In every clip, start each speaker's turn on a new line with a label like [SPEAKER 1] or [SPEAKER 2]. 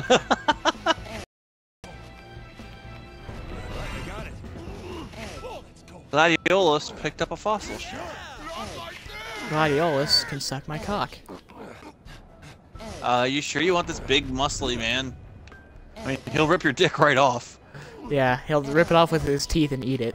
[SPEAKER 1] Gladiolus picked up a fossil shell.
[SPEAKER 2] Gladiolus can suck my cock.
[SPEAKER 1] Uh, you sure you want this big muscly man? I mean, he'll rip your dick right off.
[SPEAKER 2] Yeah, he'll rip it off with his teeth and eat it.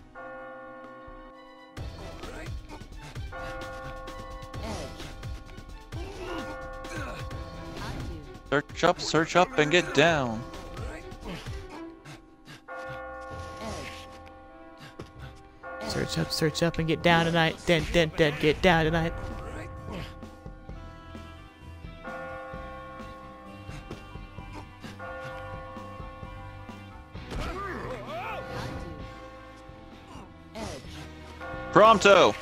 [SPEAKER 1] Search up, search up, and get down.
[SPEAKER 2] Search up, search up, and get down tonight. Then, then, then, get down tonight.
[SPEAKER 1] Prompto!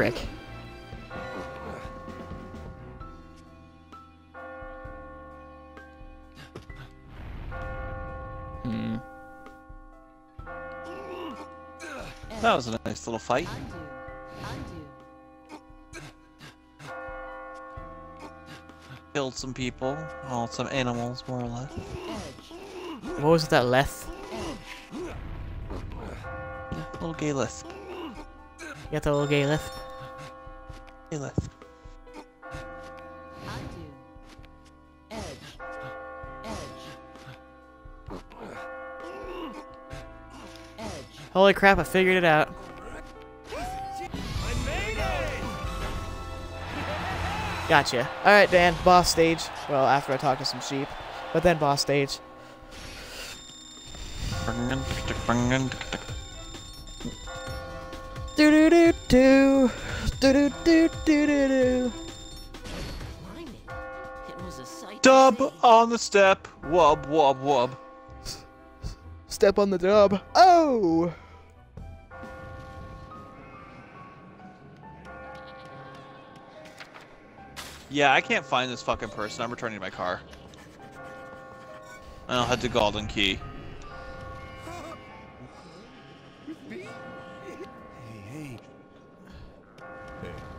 [SPEAKER 2] Prick. Hmm.
[SPEAKER 1] That was a nice little fight. Killed some people, well, some animals, more or less.
[SPEAKER 2] What was that leth?
[SPEAKER 1] Little gay lisp.
[SPEAKER 2] You got the little gay lisp?
[SPEAKER 1] Gay lisp.
[SPEAKER 2] Holy crap, I figured it out. Gotcha. Alright, Dan, boss stage. Well, after I talk to some sheep. But then boss stage. Do do do do. Do do do do do do.
[SPEAKER 1] Dub on the step. Wub, wub, wub.
[SPEAKER 2] Step on the dub. Oh!
[SPEAKER 1] Yeah, I can't find this fucking person. I'm returning to my car. I'll head to Golden Key.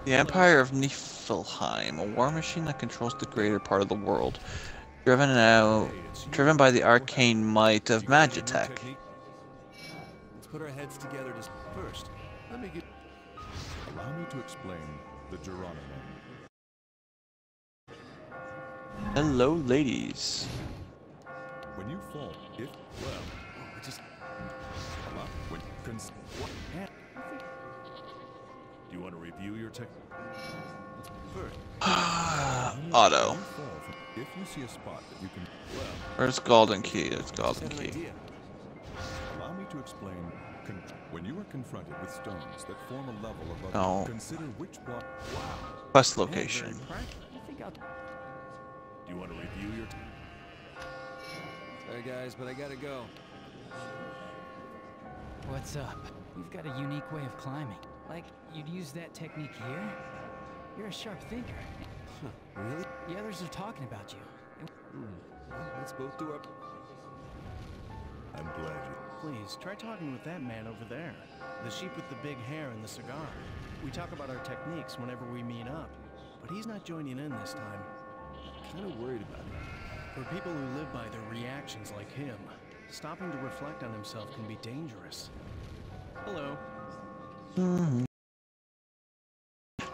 [SPEAKER 1] The Empire of Niflheim, a war machine that controls the greater part of the world. Driven out, driven by the arcane might of Magitech.
[SPEAKER 3] Let's put our heads together just first. Let me get.
[SPEAKER 4] Allow me to explain the Geronimo.
[SPEAKER 1] Hello, ladies.
[SPEAKER 4] When you fall, if well, oh, I just allow when cons what Do you want to review your tech?
[SPEAKER 1] Auto.
[SPEAKER 4] you fall from- if you see a spot that you can well,
[SPEAKER 1] Where's Golden Key? It's Golden Key.
[SPEAKER 4] allow me to explain. When you are confronted with stones that form a level above,
[SPEAKER 1] No.
[SPEAKER 4] consider which block.
[SPEAKER 1] Quest location.
[SPEAKER 3] practical. I think I'll.
[SPEAKER 4] Do you want to review your?
[SPEAKER 3] Sorry, guys, but I gotta go.
[SPEAKER 5] What's up? You've got a unique way of climbing. Like, you'd use that technique here? You're a sharp thinker.
[SPEAKER 3] Huh, Really?
[SPEAKER 5] The others are talking about you.
[SPEAKER 3] Hmm, well, let's both do our.
[SPEAKER 4] I'm glad you.
[SPEAKER 6] Please, try talking with that man over there. The sheep with the big hair and the cigar. We talk about our techniques whenever we meet up. But he's not joining in this time.
[SPEAKER 3] Kind of worried about it.
[SPEAKER 6] For people who live by their reactions like him, stopping to reflect on himself can be dangerous. Hello.
[SPEAKER 1] Do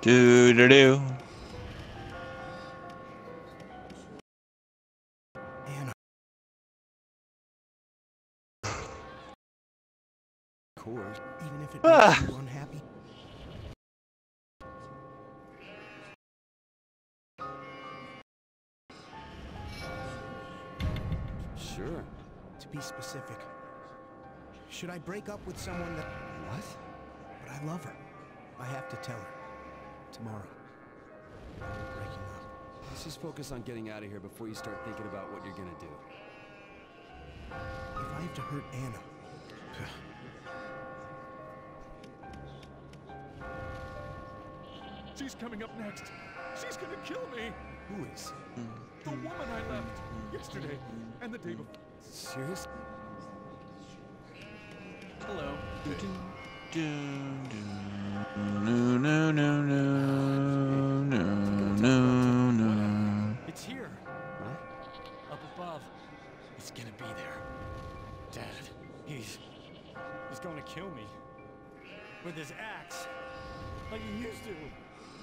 [SPEAKER 1] do do.
[SPEAKER 3] Course.
[SPEAKER 6] even if it
[SPEAKER 1] Ah.
[SPEAKER 6] makes you unhappy.
[SPEAKER 3] Sure.
[SPEAKER 6] To be specific, should I break up with someone that.
[SPEAKER 3] What?
[SPEAKER 6] But I love her. I have to tell her. Tomorrow. We're breaking up.
[SPEAKER 3] Let's just focus on getting out of here before you start thinking about what you're gonna do.
[SPEAKER 6] If I have to hurt Anna.
[SPEAKER 4] She's coming up next. She's gonna kill me.
[SPEAKER 3] Who is?
[SPEAKER 4] The woman I left yesterday and the day before.
[SPEAKER 3] Serious?
[SPEAKER 6] Hello.
[SPEAKER 1] Dun, dun. No, no, no, no, no, no, no.
[SPEAKER 7] It's here,
[SPEAKER 3] What?
[SPEAKER 7] up above. It's gonna be there. Dad, he's. he's gonna kill me. With his axe. Like he used to.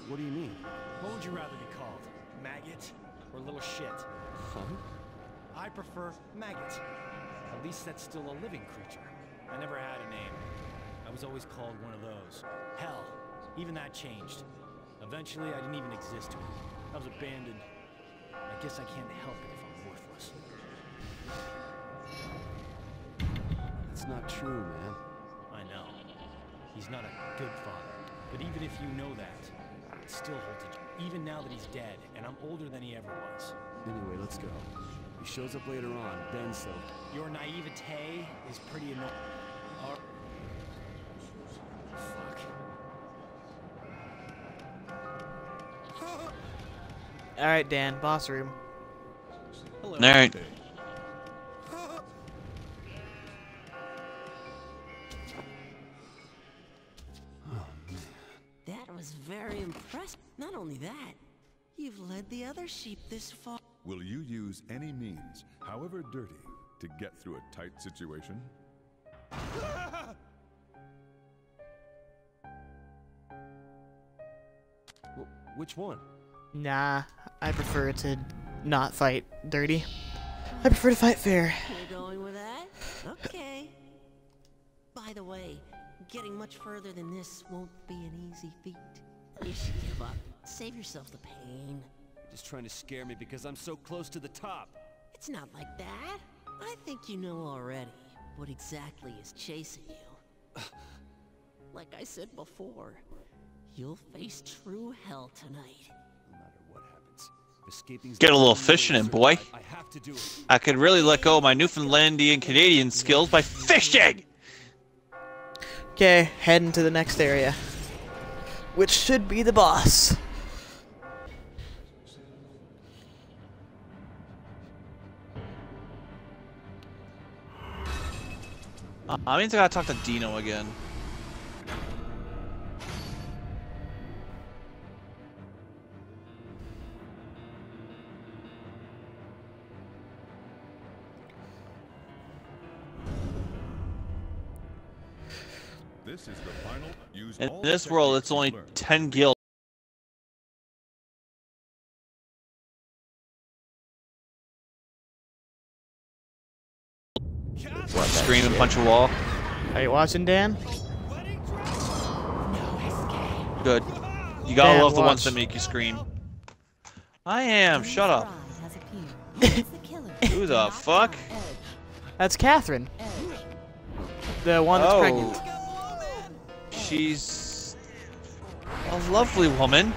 [SPEAKER 3] What do you mean?
[SPEAKER 7] What would you rather be called? Maggot or little shit?
[SPEAKER 3] Huh?
[SPEAKER 7] I prefer maggot. At least that's still a living creature. Was always called one of those. Hell, even that changed. Eventually, I didn't even exist to him. I was abandoned. I guess I can't help it if I'm worthless.
[SPEAKER 3] That's not true, man.
[SPEAKER 7] I know. He's not a good father. But even if you know that, it still holds a Even now that he's dead, and I'm older than he ever was.
[SPEAKER 3] Anyway, let's go. He shows up later on, then so.
[SPEAKER 7] Your naivete is pretty annoying.
[SPEAKER 2] All right, Dan. Boss room.
[SPEAKER 6] Hello.
[SPEAKER 1] All right.
[SPEAKER 8] That was very impressive. Not only that, you've led the other sheep this far.
[SPEAKER 4] Will you use any means, however dirty, to get through a tight situation?
[SPEAKER 3] Which one?
[SPEAKER 2] Nah, I prefer to not fight dirty. I prefer to fight fair.
[SPEAKER 8] You're going with that? Okay. By the way, getting much further than this won't be an easy feat. You should give up. Save yourself the pain.
[SPEAKER 3] You're just trying to scare me because I'm so close to the top.
[SPEAKER 8] It's not like that. I think you know already what exactly is chasing you. like I said before, you'll face true hell tonight.
[SPEAKER 1] Get a little
[SPEAKER 3] only way to
[SPEAKER 1] fishing in, boy.
[SPEAKER 3] I have to do.
[SPEAKER 1] I could really let go of my Newfoundlandian Canadian skills by fishing!
[SPEAKER 2] Okay, heading to the next area, which should be the boss.
[SPEAKER 1] Uh, I means I gotta talk to Dino again. In
[SPEAKER 4] all
[SPEAKER 1] this world, it's only
[SPEAKER 4] you've learned.
[SPEAKER 1] 10 guilds. Scream and punch a wall.
[SPEAKER 2] Are you watching, Dan?
[SPEAKER 1] Good. You gotta
[SPEAKER 2] Dan,
[SPEAKER 1] love the ones that make you scream. I am. Shut up. Who the fuck?
[SPEAKER 2] That's Catherine. The one that's
[SPEAKER 1] Oh.
[SPEAKER 2] pregnant.
[SPEAKER 1] She's a lovely woman.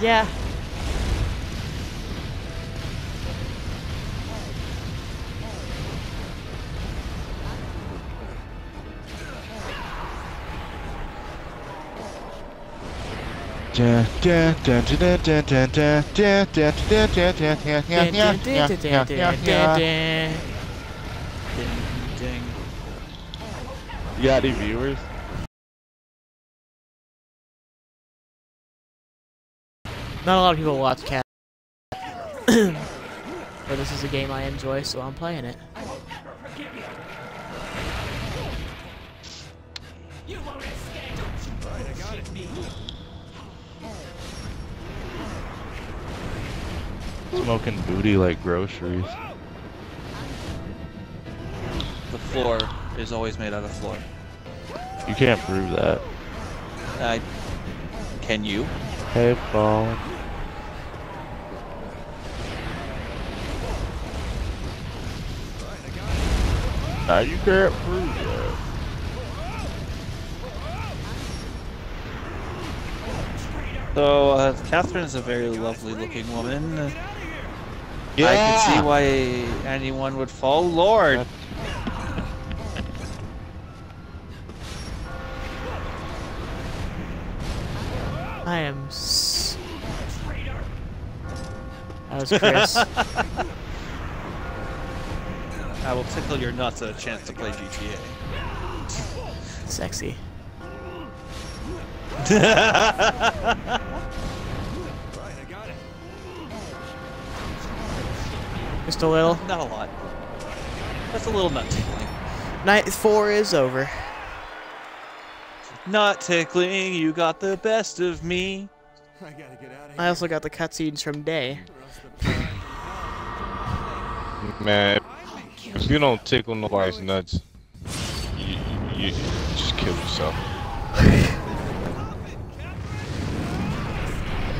[SPEAKER 2] Yeah.
[SPEAKER 9] You got any viewers?
[SPEAKER 2] Not a lot of people watch Cat. but this is a game I enjoy, so I'm playing it.
[SPEAKER 9] Smoking booty like groceries.
[SPEAKER 1] The floor is always made out of floor.
[SPEAKER 9] You can't prove that.
[SPEAKER 1] I. Can you?
[SPEAKER 9] Hey, phone. Now you can't prove that.
[SPEAKER 1] So, uh, is a very lovely looking woman.
[SPEAKER 9] Yeah.
[SPEAKER 1] I can see why anyone would fall. Lord!
[SPEAKER 2] That's I am. S- that was Chris.
[SPEAKER 1] I will tickle your nuts at a chance to play GTA.
[SPEAKER 2] Sexy.
[SPEAKER 3] Right, I got it.
[SPEAKER 2] Just a little.
[SPEAKER 1] Not a lot. That's a little nut tickling.
[SPEAKER 2] Night four is over.
[SPEAKER 1] Not tickling, you got the best of me.
[SPEAKER 3] I gotta get out of here.
[SPEAKER 2] I also got the cutscenes from Day.
[SPEAKER 3] or else the plan-
[SPEAKER 9] Man, if you don't tickle nobody's nuts, you, you, you just kill yourself.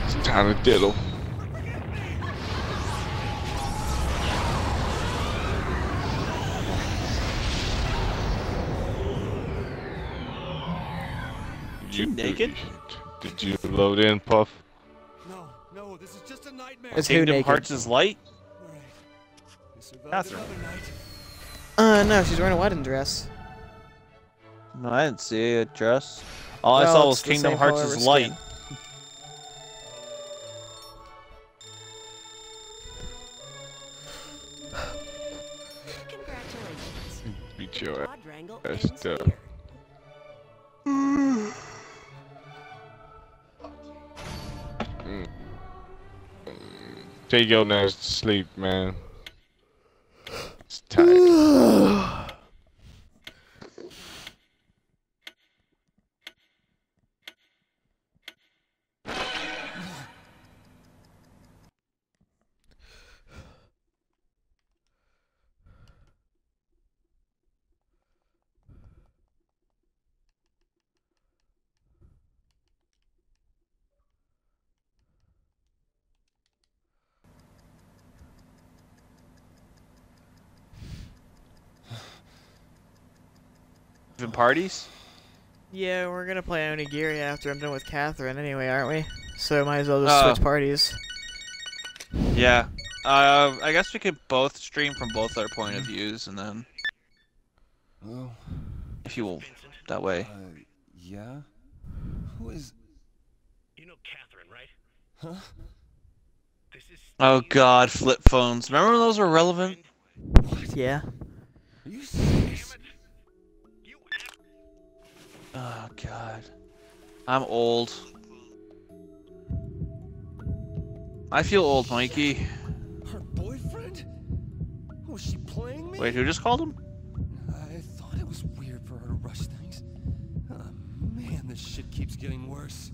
[SPEAKER 9] It's time to diddle.
[SPEAKER 1] You naked?
[SPEAKER 9] Did you load in, Puff?
[SPEAKER 3] No, no, this is just a nightmare.
[SPEAKER 2] It's who
[SPEAKER 1] Kingdom
[SPEAKER 2] naked?
[SPEAKER 1] Hearts is light?
[SPEAKER 3] Alright.
[SPEAKER 1] Catherine.
[SPEAKER 3] night.
[SPEAKER 2] Uh, no, she's wearing a wedding dress.
[SPEAKER 1] No, I didn't see a dress. All I saw
[SPEAKER 2] it's
[SPEAKER 1] was Kingdom Hearts is light.
[SPEAKER 2] skin.
[SPEAKER 8] Congratulations.
[SPEAKER 9] Beat your ass. Take your ass to sleep, man. It's tired.
[SPEAKER 1] Even parties?
[SPEAKER 2] Yeah, we're gonna play Onigiri after I'm done with Catherine anyway, aren't we? So might as well just
[SPEAKER 1] Uh,
[SPEAKER 2] switch parties.
[SPEAKER 1] Yeah. Uh, I guess we could both stream from both our point of views, and then
[SPEAKER 3] Well,
[SPEAKER 1] if you will, that way.
[SPEAKER 3] uh, yeah? Who is...
[SPEAKER 7] You know Catherine, right?
[SPEAKER 3] Huh?
[SPEAKER 7] This is
[SPEAKER 1] Oh God, flip phones. Remember when those were relevant? What?
[SPEAKER 2] Yeah.
[SPEAKER 3] Are you serious?
[SPEAKER 1] Oh God. I'm old. I feel old, Mikey.
[SPEAKER 3] Her boyfriend? Was she playing me?
[SPEAKER 1] Wait, who just called him?
[SPEAKER 3] I thought it was weird for her to rush things. Oh, man, this shit keeps getting worse.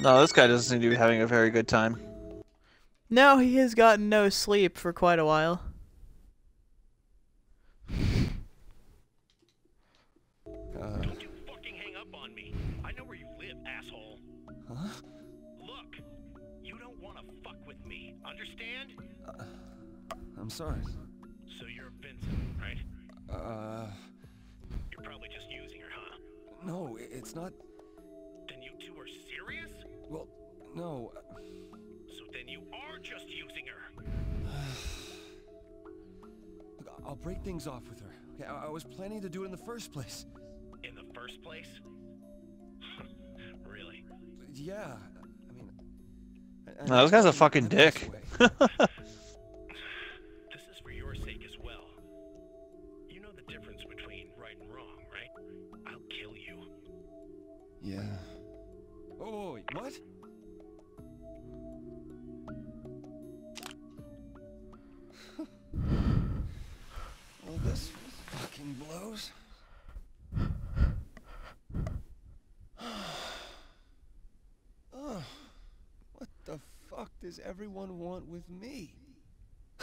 [SPEAKER 1] No, this guy doesn't seem to be having a very good time.
[SPEAKER 2] No, he has gotten no sleep for quite a while.
[SPEAKER 3] Uh,
[SPEAKER 7] you fucking hang up on me. I know where you live, asshole.
[SPEAKER 3] huh?
[SPEAKER 7] Look, you don't want to fuck with me. Understand?
[SPEAKER 3] I'm sorry.
[SPEAKER 7] So you're Vincent, right?
[SPEAKER 3] Uh,
[SPEAKER 7] You're probably just using her, huh?
[SPEAKER 3] no, it's not...
[SPEAKER 7] Then you two are serious?
[SPEAKER 3] Well, no.
[SPEAKER 7] So
[SPEAKER 3] I'll break things off with her. Okay, I, I was planning to do it in the first place.
[SPEAKER 7] In the first place? really?
[SPEAKER 3] Yeah, I mean... I- I
[SPEAKER 1] No, this guy's a
[SPEAKER 3] in
[SPEAKER 1] fucking
[SPEAKER 3] the best
[SPEAKER 1] dick.
[SPEAKER 3] way.
[SPEAKER 7] This is for
[SPEAKER 3] does everyone want with me?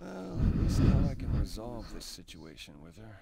[SPEAKER 3] well, at least now I can resolve this situation with her.